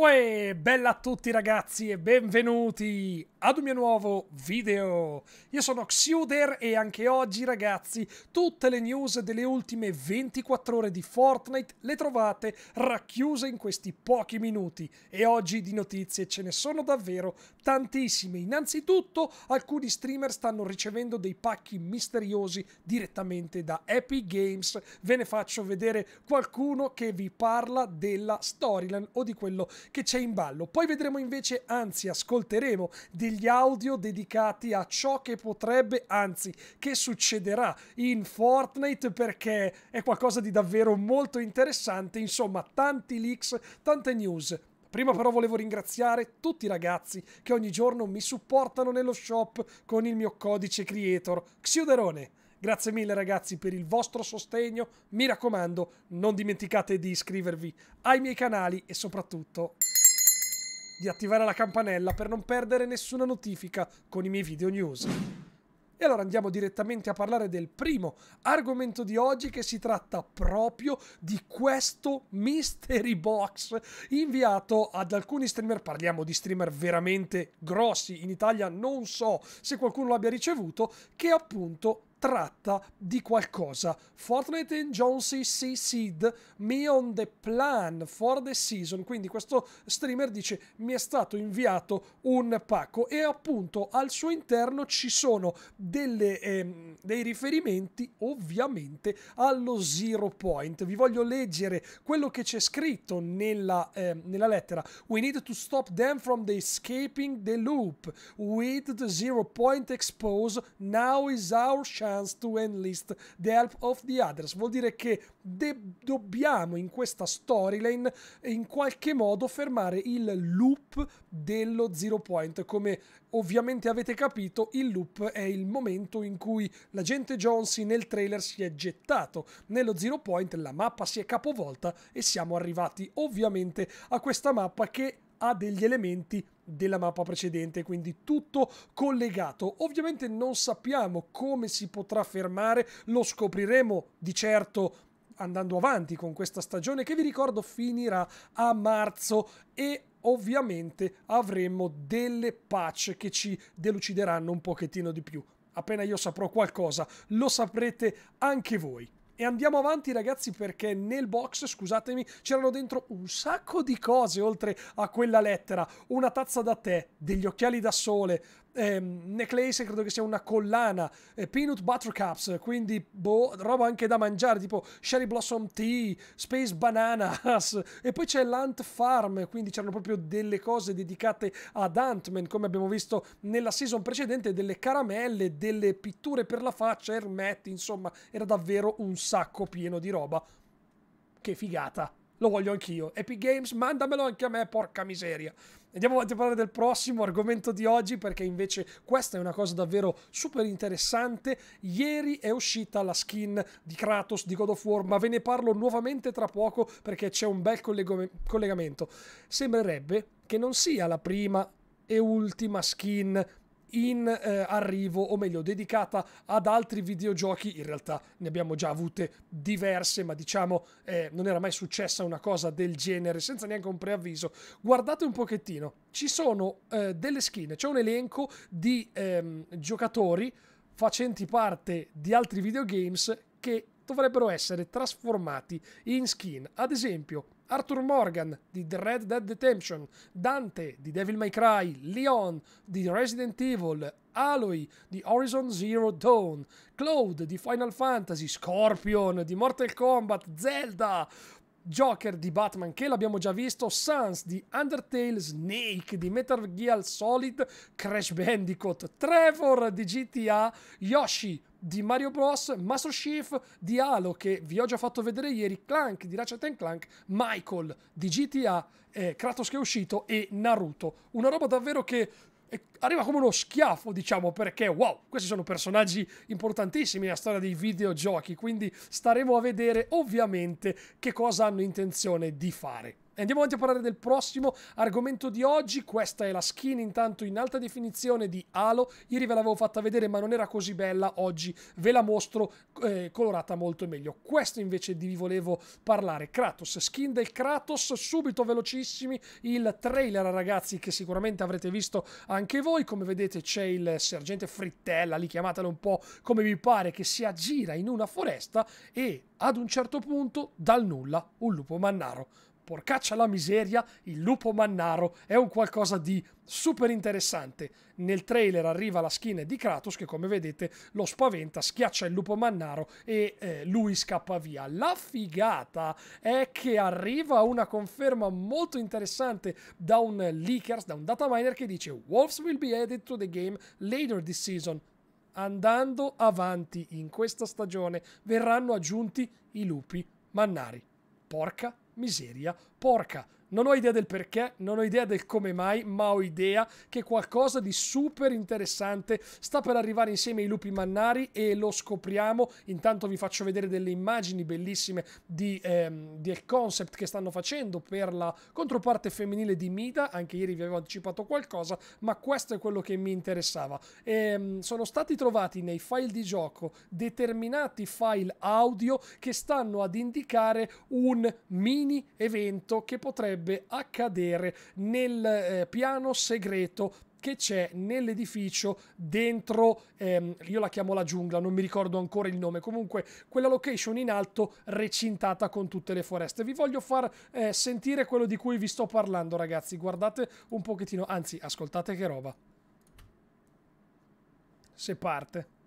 Uè, bella a tutti ragazzi e benvenuti ad un mio nuovo video. Io sono Xuder e anche oggi ragazzi tutte le news delle ultime 24 ore di Fortnite le trovate racchiuse in questi pochi minuti e oggi di notizie ce ne sono davvero tantissime. Innanzitutto alcuni streamer stanno ricevendo dei pacchi misteriosi direttamente da Epic Games. Ve ne faccio vedere qualcuno che vi parla della storyline o di quello che c'è in ballo. Poi vedremo invece, anzi ascolteremo degli audio dedicati a ciò che potrebbe, anzi che succederà in Fortnite perché è qualcosa di davvero molto interessante. Insomma, tanti leaks, tante news. Prima però volevo ringraziare tutti i ragazzi che ogni giorno mi supportano nello shop con il mio codice creator Xiuderone. Grazie mille ragazzi per il vostro sostegno, mi raccomando non dimenticate di iscrivervi ai miei canali e soprattutto di attivare la campanella per non perdere nessuna notifica con i miei video news. E allora andiamo direttamente a parlare del primo argomento di oggi che si tratta proprio di questo mystery box inviato ad alcuni streamer, parliamo di streamer veramente grossi in Italia, non so se qualcuno l'abbia ricevuto, che appunto tratta di qualcosa. Fortnite and Jonesy CC'd me on the plan for the season. Quindi questo streamer dice mi è stato inviato un pacco e appunto al suo interno ci sono delle, ehm, dei riferimenti ovviamente allo zero point. Vi voglio leggere quello che c'è scritto nella, ehm, nella lettera. We need to stop them from the escaping the loop. With the zero point exposed, now is our chance chance to enlist the help of the others. Vuol dire che dobbiamo in questa storyline in qualche modo fermare il loop dello zero point. Come ovviamente avete capito, il loop è il momento in cui l'agente Jonesy nel trailer si è gettato nello zero point, la mappa si è capovolta e siamo arrivati ovviamente a questa mappa che ha degli elementi della mappa precedente, quindi tutto collegato. Ovviamente non sappiamo come si potrà fermare, lo scopriremo di certo andando avanti con questa stagione che vi ricordo finirà a marzo e ovviamente avremo delle patch che ci delucideranno un pochettino di più. Appena io saprò qualcosa, lo saprete anche voi. E andiamo avanti ragazzi perché nel box, scusatemi, c'erano dentro un sacco di cose oltre a quella lettera. Una tazza da tè, degli occhiali da sole, eh, necklace credo che sia una collana, eh, peanut butter cups, quindi boh, roba anche da mangiare, tipo Sherry Blossom Tea, Space Bananas, e poi c'è l'Ant Farm, quindi c'erano proprio delle cose dedicate ad Ant-Man, come abbiamo visto nella season precedente, delle caramelle, delle pitture per la faccia, ermetti, insomma, era davvero un sacco pieno di roba. Che figata! Lo voglio anch'io. Epic Games, mandamelo anche a me, porca miseria. Andiamo avanti a parlare del prossimo argomento di oggi perché invece questa è una cosa davvero super interessante. Ieri è uscita la skin di Kratos di God of War, ma ve ne parlo nuovamente tra poco perché c'è un bel collegamento. Sembrerebbe che non sia la prima e ultima skin in eh, arrivo, o meglio, dedicata ad altri videogiochi. In realtà ne abbiamo già avute diverse, ma diciamo eh, non era mai successa una cosa del genere senza neanche un preavviso. Guardate un pochettino, ci sono eh, delle skin, c'è un elenco di ehm, giocatori facenti parte di altri videogames che dovrebbero essere trasformati in skin. Ad esempio, Arthur Morgan di The Red Dead Redemption, Dante di Devil May Cry, Leon di Resident Evil, Aloy di Horizon Zero Dawn, Cloud di Final Fantasy, Scorpion di Mortal Kombat, Zelda, Joker di Batman che l'abbiamo già visto, Sans di Undertale, Snake di Metal Gear Solid, Crash Bandicoot, Trevor di GTA, Yoshi di Mario Bros, Master Chief di Halo che vi ho già fatto vedere ieri, Clank di Ratchet Clank, Michael di GTA, eh, Kratos che è uscito e Naruto. Una roba davvero che arriva come uno schiaffo, diciamo, perché wow, questi sono personaggi importantissimi nella storia dei videogiochi, quindi staremo a vedere ovviamente che cosa hanno intenzione di fare. Andiamo avanti a parlare del prossimo argomento di oggi. Questa è la skin intanto in alta definizione di Halo. Ieri ve l'avevo fatta vedere ma non era così bella. Oggi ve la mostro eh, colorata molto meglio. Questo invece di vi volevo parlare. Kratos, skin del Kratos, subito velocissimi. Il trailer ragazzi che sicuramente avrete visto anche voi. Come vedete c'è il sergente Frittella, li chiamatelo un po' come vi pare, che si aggira in una foresta e ad un certo punto dal nulla un lupo mannaro porcaccia la miseria, il lupo mannaro è un qualcosa di super interessante. Nel trailer arriva la skin di Kratos che come vedete lo spaventa, schiaccia il lupo mannaro e eh, lui scappa via. La figata è che arriva una conferma molto interessante da un leaker, da un data miner che dice Wolves will be added to the game later this season. Andando avanti in questa stagione verranno aggiunti i lupi mannari. Porca miseria porca. Non ho idea del perché, non ho idea del come mai, ma ho idea che qualcosa di super interessante sta per arrivare insieme ai lupi mannari e lo scopriamo. Intanto vi faccio vedere delle immagini bellissime di, ehm, del concept che stanno facendo per la controparte femminile di Mida. Anche ieri vi avevo anticipato qualcosa, ma questo è quello che mi interessava. Ehm, sono stati trovati nei file di gioco determinati file audio che stanno ad indicare un mini evento che potrebbe potrebbe accadere nel eh, piano segreto che c'è nell'edificio dentro, ehm, io la chiamo la giungla, non mi ricordo ancora il nome, comunque quella location in alto recintata con tutte le foreste. Vi voglio far eh, sentire quello di cui vi sto parlando ragazzi, guardate un pochettino, anzi ascoltate che roba. Se parte.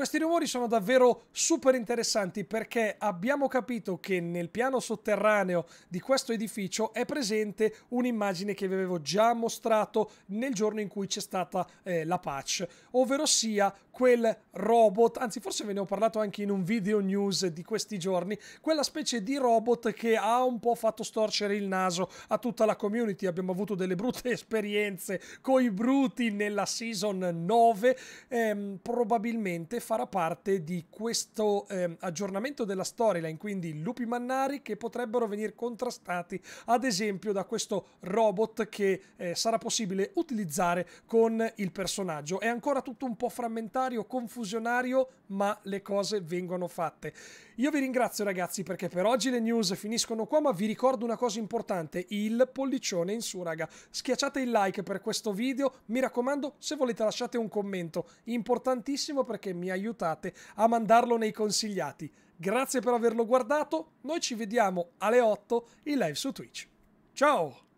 Questi rumori sono davvero super interessanti perché abbiamo capito che nel piano sotterraneo di questo edificio è presente un'immagine che vi avevo già mostrato nel giorno in cui c'è stata eh, la patch, ovvero sia quel robot, anzi forse ve ne ho parlato anche in un video news di questi giorni, quella specie di robot che ha un po' fatto storcere il naso a tutta la community, abbiamo avuto delle brutte esperienze con i bruti nella season 9, ehm, probabilmente farà parte di questo eh, aggiornamento della storyline, quindi lupi mannari che potrebbero venire contrastati ad esempio da questo robot che eh, sarà possibile utilizzare con il personaggio. È ancora tutto un po' frammentario, confusionario, ma le cose vengono fatte. Io vi ringrazio ragazzi perché per oggi le news finiscono qua, ma vi ricordo una cosa importante, il pollicione in su raga. Schiacciate il like per questo video, mi raccomando se volete lasciate un commento, importantissimo perché mi aiutate a mandarlo nei consigliati. Grazie per averlo guardato, noi ci vediamo alle 8 in live su Twitch. Ciao!